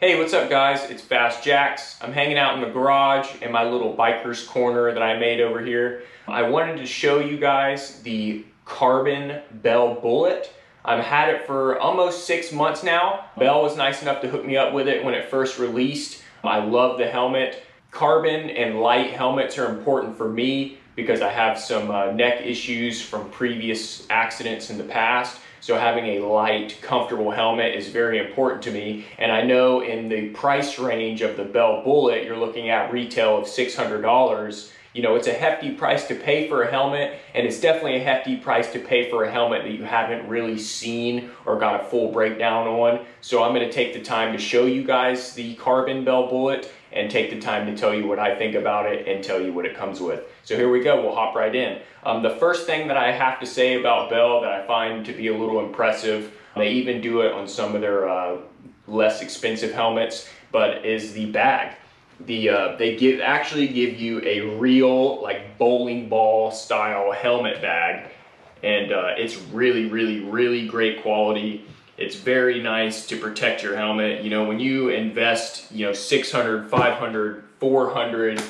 Hey, what's up guys? It's Fast Jax. I'm hanging out in the garage in my little biker's corner that I made over here. I wanted to show you guys the Carbon Bell Bullitt. I've had it for almost six months now. Bell was nice enough to hook me up with it when it first released. I love the helmet. Carbon and light helmets are important for me because I have some uh, neck issues from previous accidents in the past. So having a light, comfortable helmet is very important to me. And I know in the price range of the Bell Bullitt, you're looking at retail of $600. You know, it's a hefty price to pay for a helmet, and it's definitely a hefty price to pay for a helmet that you haven't really seen or got a full breakdown on. So I'm gonna take the time to show you guys the Carbon Bell Bullitt and take the time to tell you what I think about it and tell you what it comes with. So here we go, we'll hop right in. Um, the first thing that I have to say about Bell that I find to be a little impressive, they even do it on some of their uh, less expensive helmets, but is the bag. The, uh, they give actually give you a real like bowling ball style helmet bag and uh, it's really really really great quality it's very nice to protect your helmet. You know, when you invest, you know, 600, 500, 400,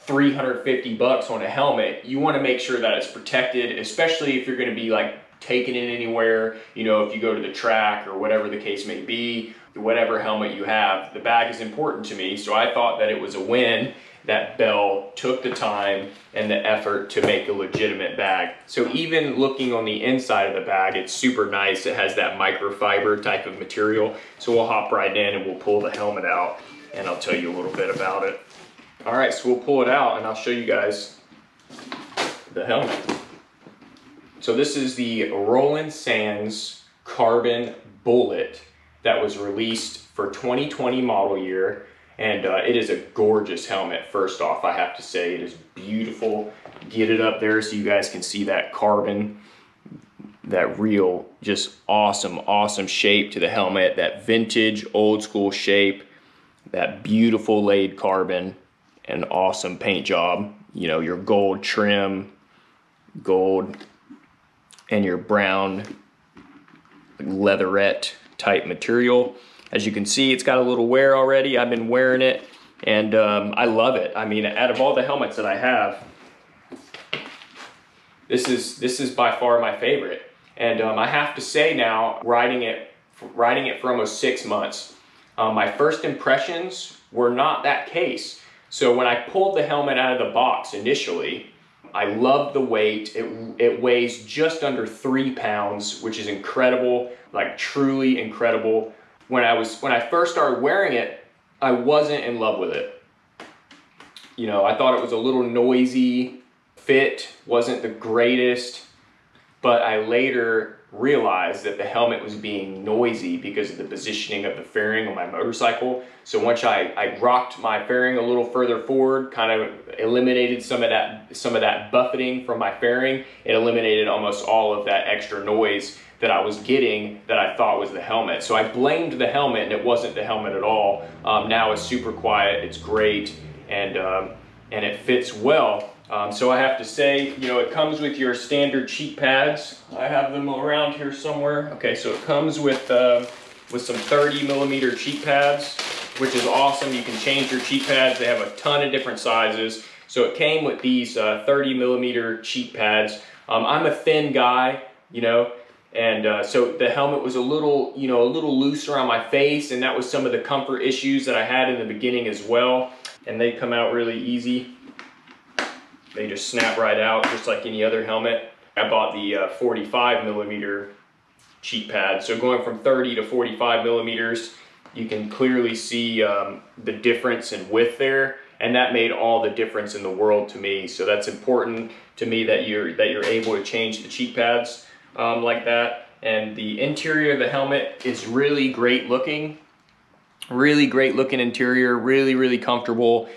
350 bucks on a helmet, you want to make sure that it's protected, especially if you're going to be like taking it anywhere, you know, if you go to the track or whatever the case may be, whatever helmet you have, the bag is important to me. So I thought that it was a win that Bell took the time and the effort to make a legitimate bag. So even looking on the inside of the bag, it's super nice. It has that microfiber type of material. So we'll hop right in and we'll pull the helmet out and I'll tell you a little bit about it. All right, so we'll pull it out and I'll show you guys the helmet. So this is the Roland Sands Carbon Bullitt that was released for 2020 model year. And uh, it is a gorgeous helmet, first off, I have to say. It is beautiful. Get it up there so you guys can see that carbon, that real, just awesome, awesome shape to the helmet, that vintage, old school shape, that beautiful laid carbon, and awesome paint job. You know, your gold trim, gold, and your brown leatherette type material. As you can see, it's got a little wear already. I've been wearing it and um, I love it. I mean, out of all the helmets that I have, this is, this is by far my favorite. And um, I have to say now, riding it, riding it for almost six months, um, my first impressions were not that case. So when I pulled the helmet out of the box initially, I love the weight. It, it weighs just under three pounds, which is incredible, like truly incredible when I was when I first started wearing it, I wasn't in love with it. You know, I thought it was a little noisy, fit wasn't the greatest, but I later realized that the helmet was being noisy because of the positioning of the fairing on my motorcycle. So once I, I rocked my fairing a little further forward, kind of eliminated some of that some of that buffeting from my fairing, it eliminated almost all of that extra noise that I was getting that I thought was the helmet. So I blamed the helmet and it wasn't the helmet at all. Um, now it's super quiet, it's great, and, um, and it fits well. Um, so I have to say, you know, it comes with your standard cheek pads. I have them around here somewhere. Okay, so it comes with, uh, with some 30 millimeter cheek pads, which is awesome. You can change your cheek pads. They have a ton of different sizes. So it came with these uh, 30 millimeter cheek pads. Um, I'm a thin guy, you know, and uh, so the helmet was a little, you know, a little loose around my face and that was some of the comfort issues that I had in the beginning as well. And they come out really easy. They just snap right out just like any other helmet. I bought the uh, 45 millimeter cheek pad. So going from 30 to 45 millimeters, you can clearly see um, the difference in width there. And that made all the difference in the world to me. So that's important to me that you're, that you're able to change the cheek pads um, like that. And the interior of the helmet is really great looking. Really great looking interior, really, really comfortable.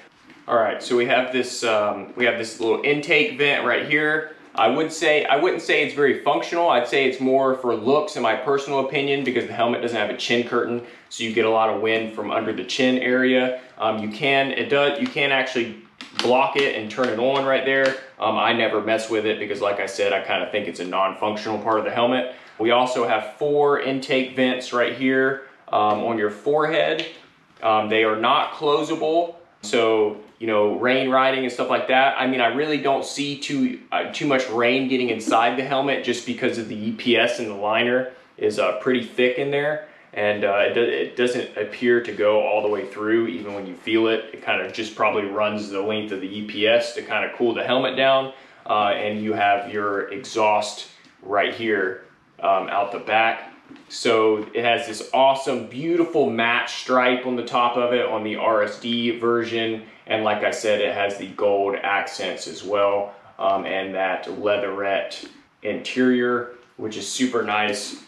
All right, so we have this um, we have this little intake vent right here. I would say I wouldn't say it's very functional. I'd say it's more for looks in my personal opinion because the helmet doesn't have a chin curtain, so you get a lot of wind from under the chin area. Um, you can it does you can actually block it and turn it on right there. Um, I never mess with it because like I said, I kind of think it's a non-functional part of the helmet. We also have four intake vents right here um, on your forehead. Um, they are not closable. So, you know, rain riding and stuff like that. I mean, I really don't see too, uh, too much rain getting inside the helmet just because of the EPS and the liner is uh, pretty thick in there. And uh, it, do, it doesn't appear to go all the way through, even when you feel it. It kind of just probably runs the length of the EPS to kind of cool the helmet down. Uh, and you have your exhaust right here um, out the back. So it has this awesome, beautiful matte stripe on the top of it on the RSD version. And like I said, it has the gold accents as well. Um, and that leatherette interior, which is super nice.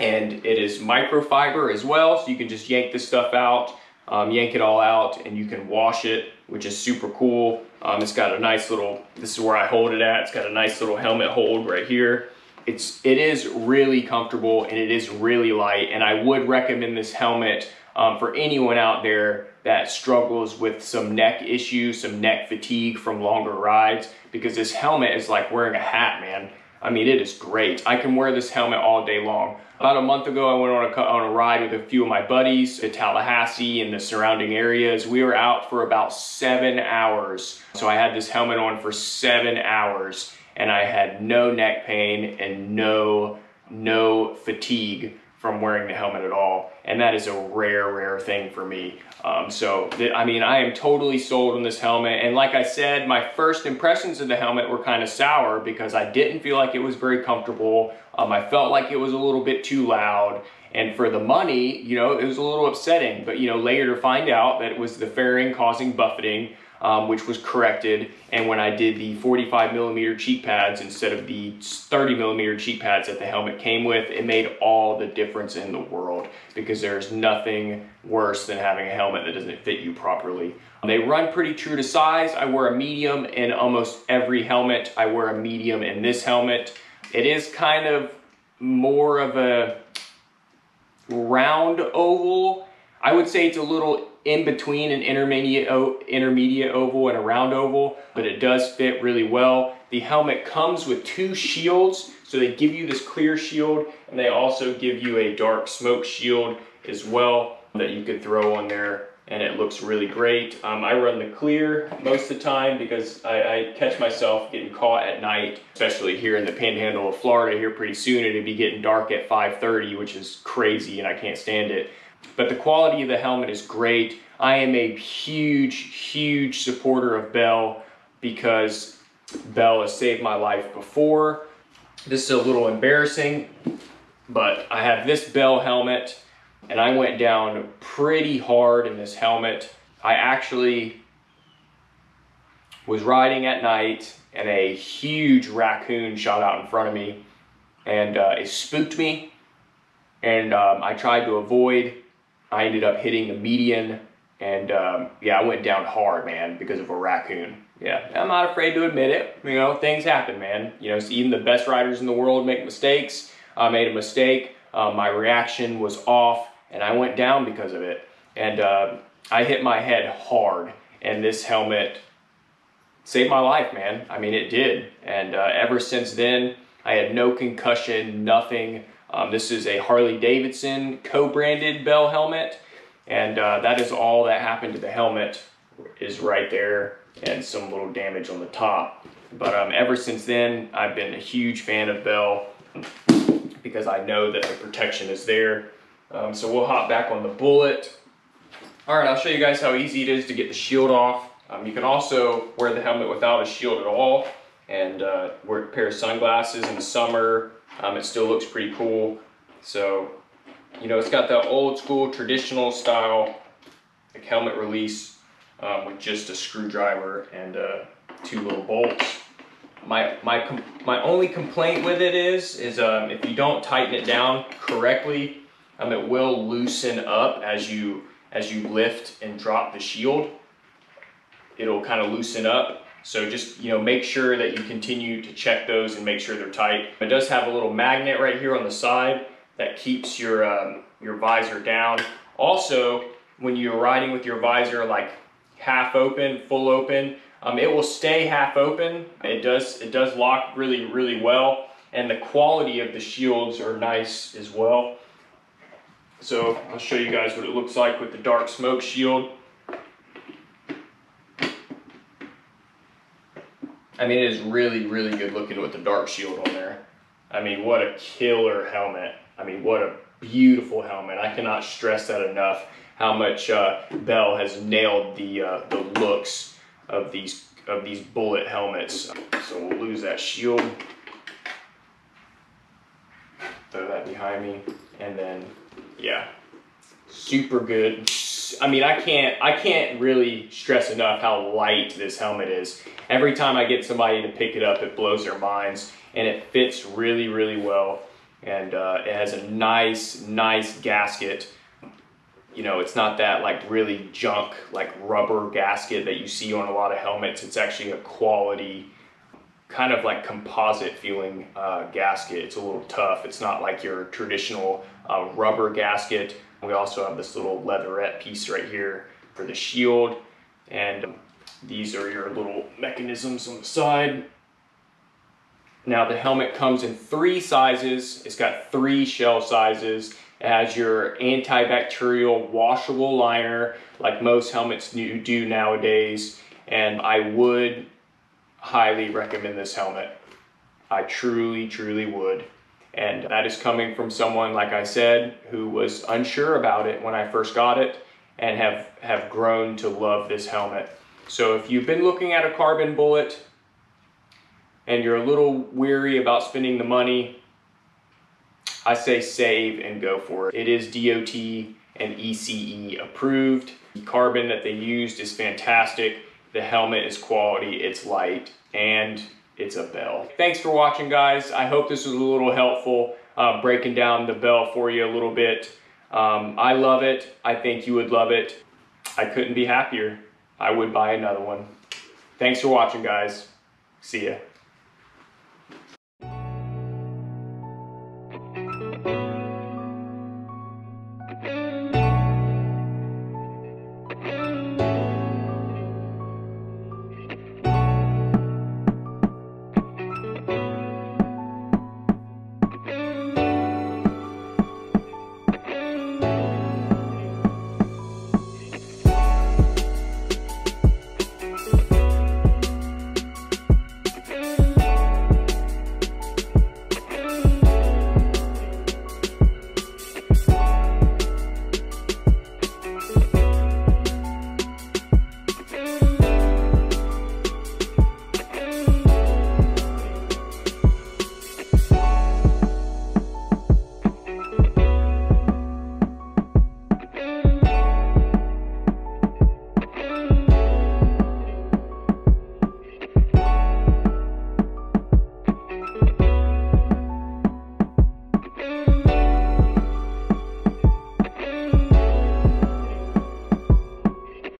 And it is microfiber as well, so you can just yank this stuff out, um, yank it all out, and you can wash it, which is super cool. Um, it's got a nice little, this is where I hold it at, it's got a nice little helmet hold right here it's it is really comfortable and it is really light and I would recommend this helmet um, for anyone out there that struggles with some neck issues, some neck fatigue from longer rides because this helmet is like wearing a hat, man. I mean, it is great. I can wear this helmet all day long. About a month ago, I went on a, on a ride with a few of my buddies to Tallahassee and the surrounding areas. We were out for about seven hours. So I had this helmet on for seven hours and I had no neck pain and no, no fatigue from wearing the helmet at all. And that is a rare, rare thing for me. Um, so, I mean, I am totally sold on this helmet. And like I said, my first impressions of the helmet were kind of sour because I didn't feel like it was very comfortable. Um, I felt like it was a little bit too loud. And for the money, you know, it was a little upsetting. But, you know, later to find out that it was the fairing causing buffeting um, which was corrected. And when I did the 45 millimeter cheek pads instead of the 30 millimeter cheek pads that the helmet came with, it made all the difference in the world because there's nothing worse than having a helmet that doesn't fit you properly. They run pretty true to size. I wear a medium in almost every helmet. I wear a medium in this helmet. It is kind of more of a round oval. I would say it's a little in between an intermediate, intermediate oval and a round oval, but it does fit really well. The helmet comes with two shields, so they give you this clear shield, and they also give you a dark smoke shield as well that you could throw on there, and it looks really great. Um, I run the clear most of the time because I, I catch myself getting caught at night, especially here in the panhandle of Florida here pretty soon. It'll be getting dark at 5.30, which is crazy, and I can't stand it. But the quality of the helmet is great. I am a huge, huge supporter of Bell because Bell has saved my life before. This is a little embarrassing, but I have this Bell helmet and I went down pretty hard in this helmet. I actually was riding at night and a huge raccoon shot out in front of me and uh, it spooked me and um, I tried to avoid I ended up hitting the median, and um, yeah, I went down hard, man, because of a raccoon. Yeah, I'm not afraid to admit it. You know, things happen, man. You know, even the best riders in the world make mistakes. I made a mistake. Uh, my reaction was off, and I went down because of it. And uh, I hit my head hard, and this helmet saved my life, man. I mean, it did. And uh, ever since then, I had no concussion, nothing. Um, this is a Harley Davidson co-branded Bell helmet and uh, that is all that happened to the helmet is right there and some little damage on the top. But um, ever since then, I've been a huge fan of Bell because I know that the protection is there. Um, so we'll hop back on the Bullitt. All right, I'll show you guys how easy it is to get the shield off. Um, you can also wear the helmet without a shield at all and uh, wear a pair of sunglasses in the summer um, it still looks pretty cool. So, you know, it's got the old school traditional style like helmet release um, with just a screwdriver and uh, two little bolts. My, my, my only complaint with it is, is um, if you don't tighten it down correctly, um, it will loosen up as you, as you lift and drop the shield. It'll kind of loosen up so just, you know, make sure that you continue to check those and make sure they're tight. It does have a little magnet right here on the side that keeps your, um, your visor down. Also, when you're riding with your visor like half open, full open, um, it will stay half open. It does, it does lock really, really well. And the quality of the shields are nice as well. So I'll show you guys what it looks like with the dark smoke shield. I mean, it is really, really good looking with the dark shield on there. I mean, what a killer helmet. I mean, what a beautiful helmet. I cannot stress that enough, how much uh, Bell has nailed the, uh, the looks of these, of these Bullitt helmets. So we'll lose that shield. Throw that behind me. And then, yeah, super good. I mean, I can't, I can't really stress enough how light this helmet is. Every time I get somebody to pick it up, it blows their minds and it fits really, really well. And uh, it has a nice, nice gasket. You know, it's not that like really junk, like rubber gasket that you see on a lot of helmets. It's actually a quality, kind of like composite feeling uh, gasket. It's a little tough. It's not like your traditional uh, rubber gasket. We also have this little leatherette piece right here for the shield. And um, these are your little mechanisms on the side. Now the helmet comes in three sizes. It's got three shell sizes. It has your antibacterial washable liner like most helmets do nowadays. And I would highly recommend this helmet. I truly, truly would. And that is coming from someone, like I said, who was unsure about it when I first got it and have, have grown to love this helmet. So if you've been looking at a carbon Bullitt and you're a little weary about spending the money, I say save and go for it. It is DOT and ECE approved. The carbon that they used is fantastic. The helmet is quality, it's light, and it's a bell. Thanks for watching guys. I hope this was a little helpful uh, breaking down the bell for you a little bit. Um, I love it. I think you would love it. I couldn't be happier. I would buy another one. Thanks for watching, guys. See ya.